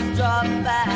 dropped by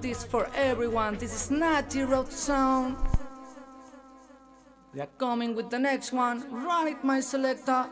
this for everyone. This is Natty Road Sound. We are coming with the next one. Run it, my selector.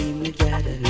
Everywhere I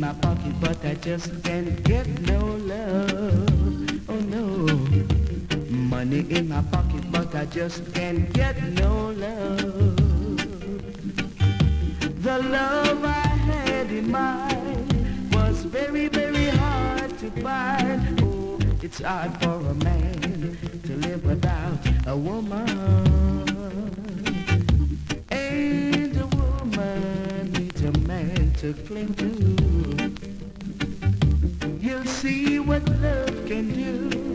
in my pocket, but I just can't get no love. Oh no. Money in my pocket, but I just can't get no love. The love I had in mind was very, very hard to find. Oh, it's hard for a man to live without a woman. And a woman needs a man to cling to. We'll see what love can do.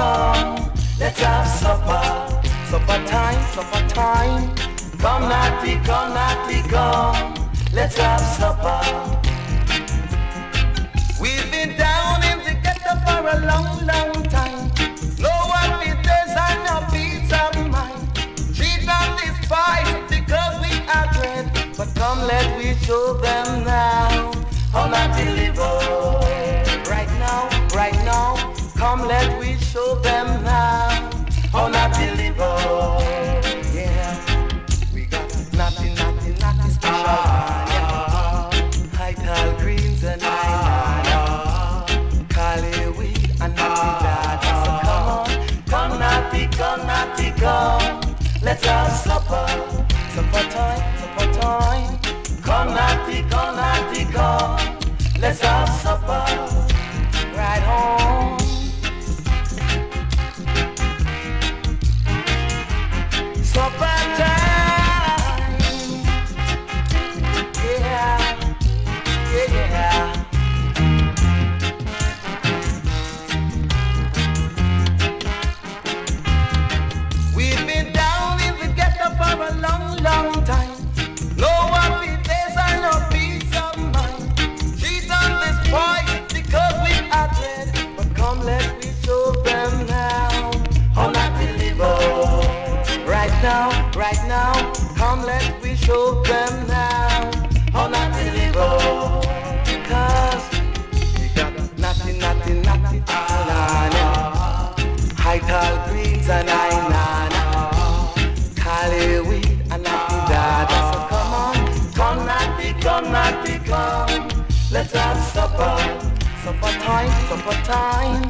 Come. Let's have supper. Supper time, supper time. Come, Natty, come, Natty, come. Let's have supper. We've been down in the ghetto for a long, long time. No happy days and no peace of mind. Cheat and despise because we are dread. But come, let we show them now how not to live. oh. Right now, right now. Come, let we show them now how not to live. Yeah, we got nothing, nothing, nothing special. Yeah. Ital greens and high Cali weed and natty dada. Come on, come natty, come natty, come. Let's have supper, supper time, supper time. Come natty, come natty, come. Let's have supper, them now how not oh. Cause we got nothing, nothing, nothing, nothing. Ital greens and high nana. Cali weed and natty dada. So come on, come natty, come natty, come. Let's have supper, supper time, supper time.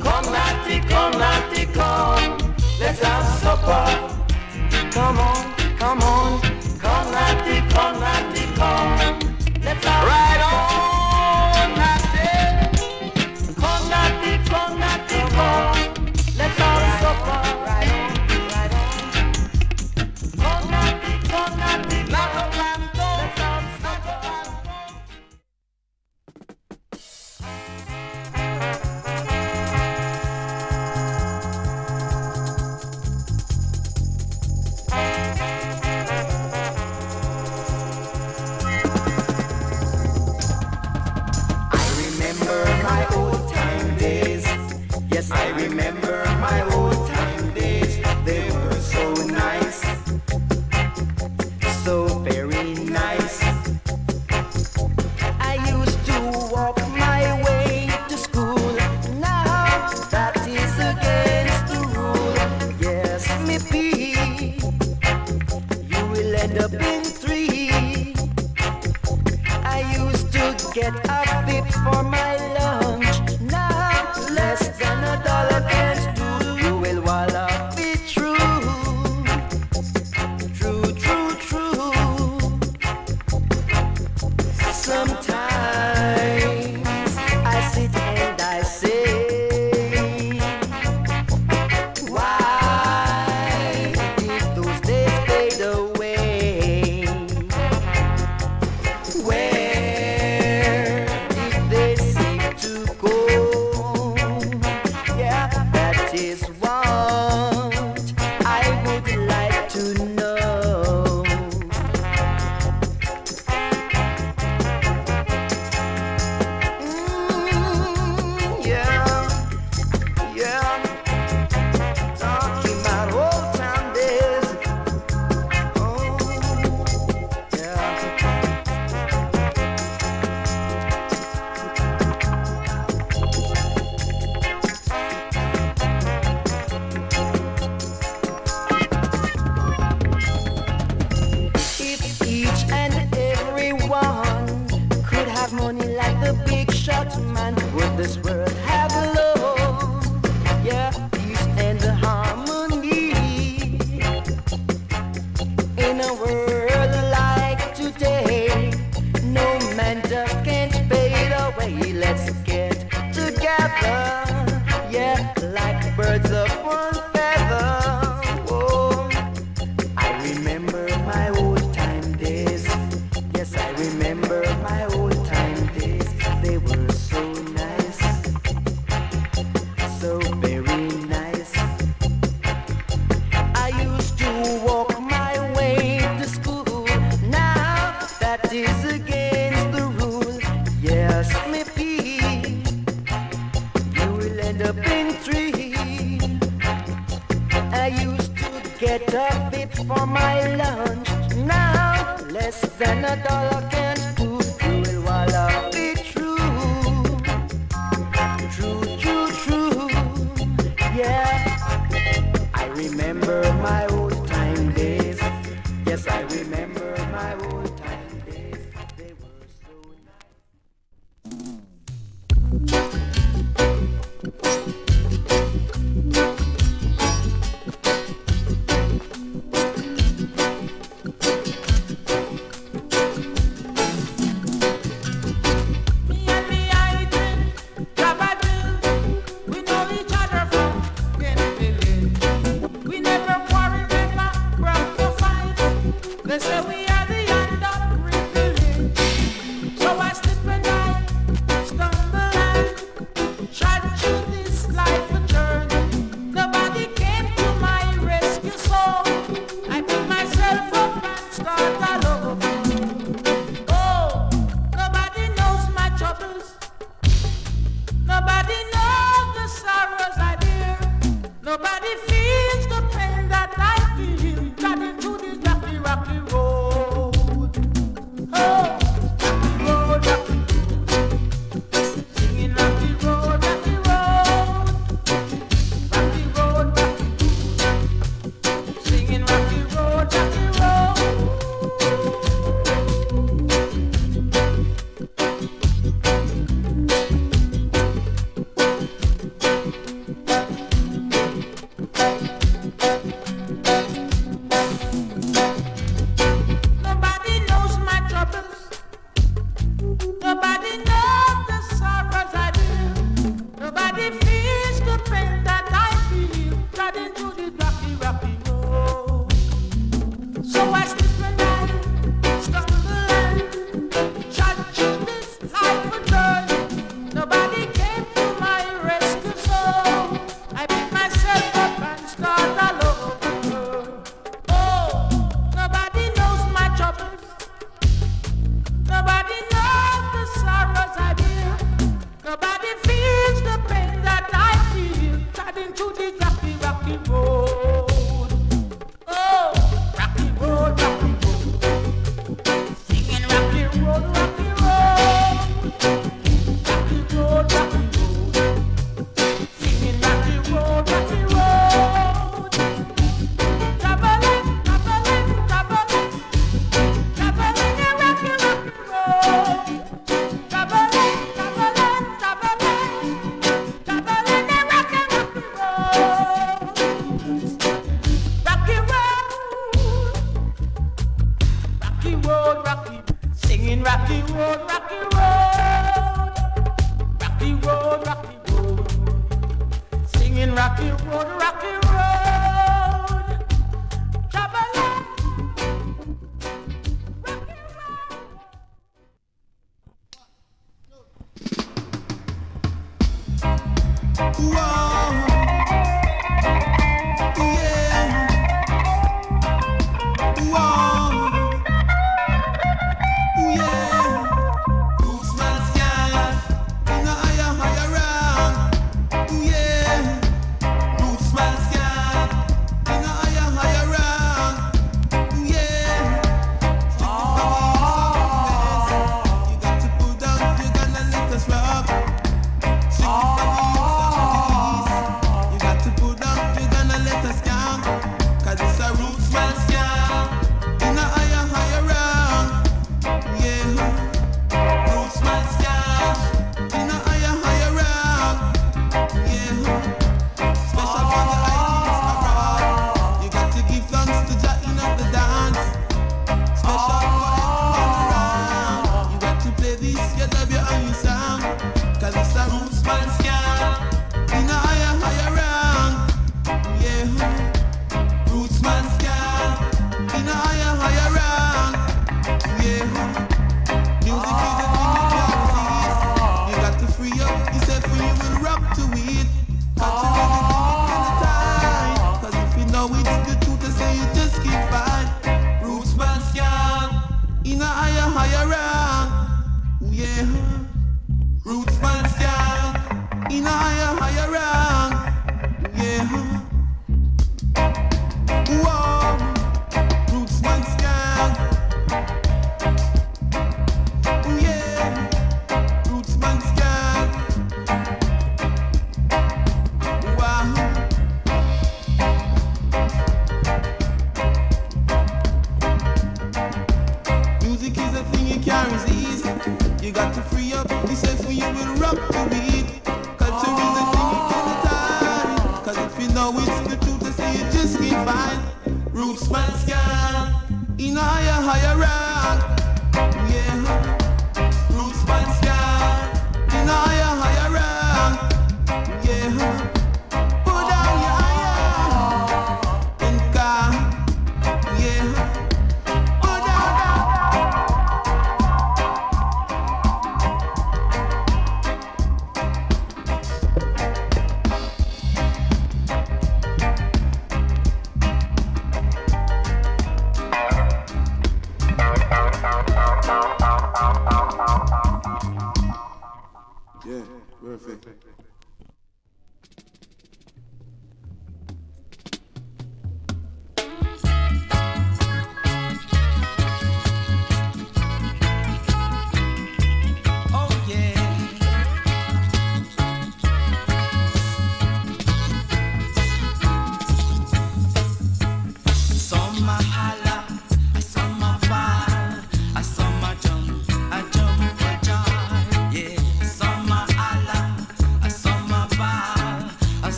Come natty, come natty, come. Let's have supper. Come on, come on, natty,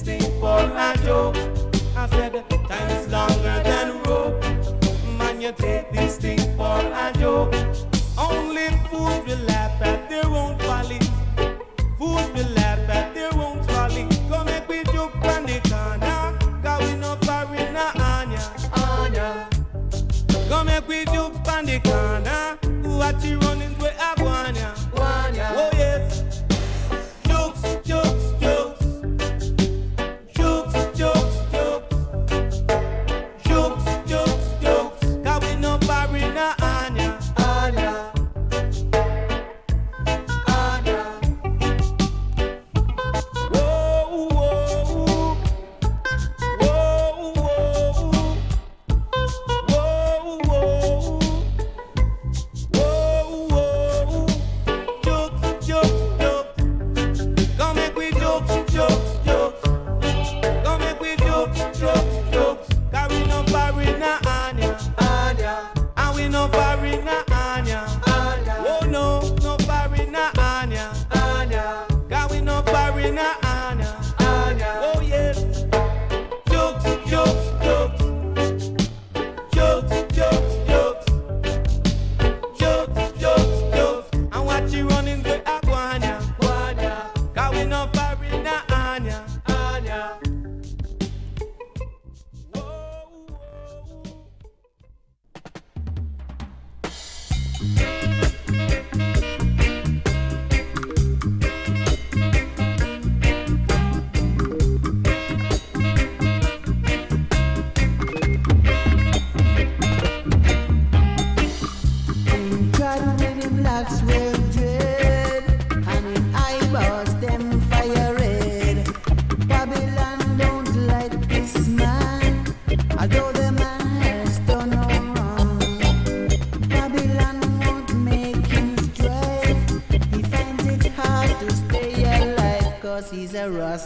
listening for a joke. I said, time is longer than rope. Man, you take this thing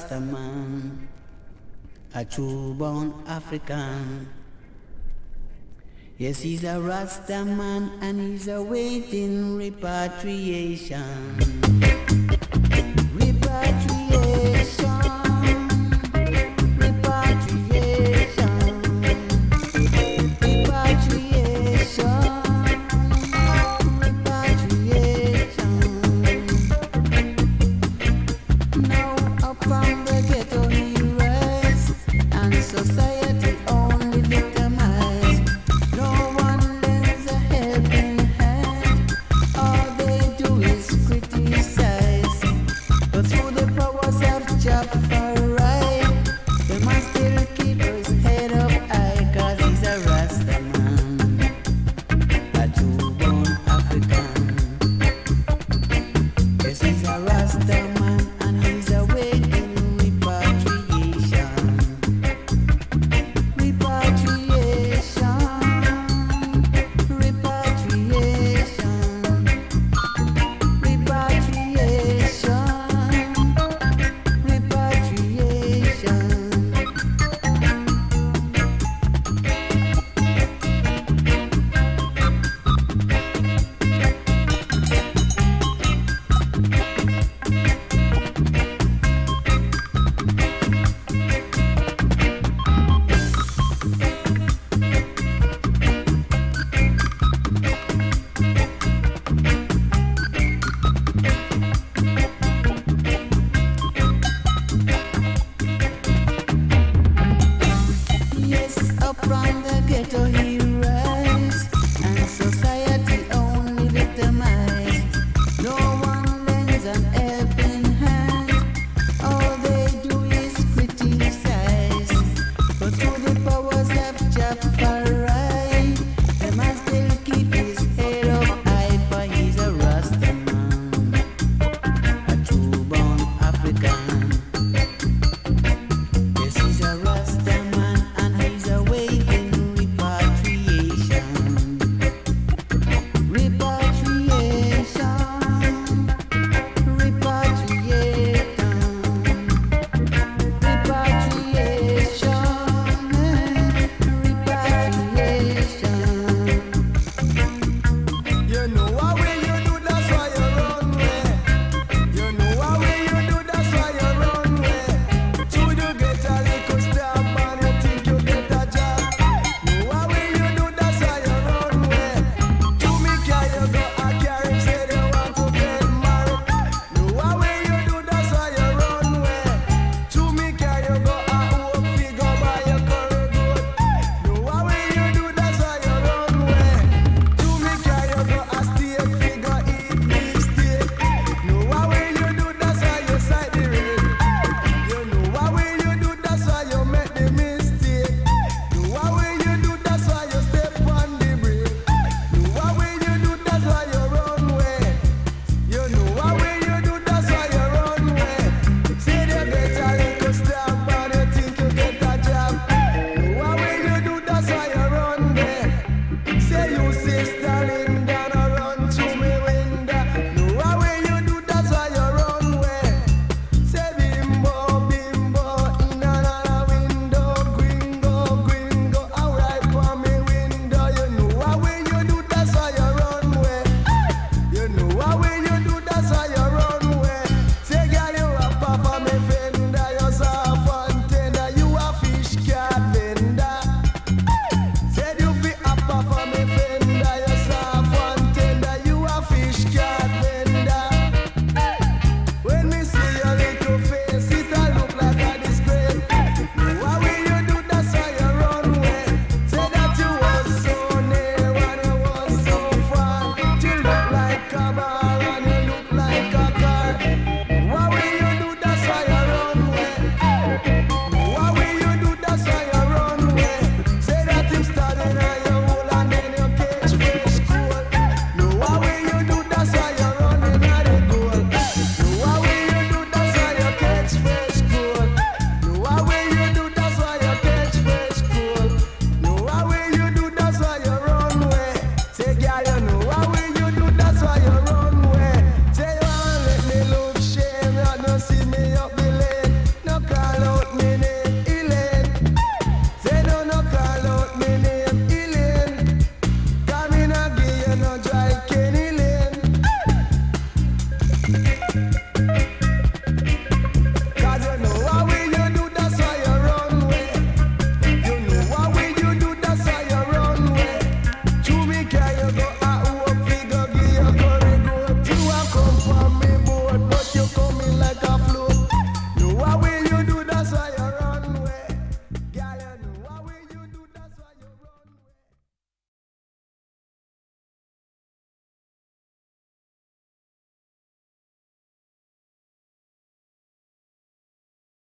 Rasta man, a true born African. Yes, he's a Rasta man and he's awaiting repatriation.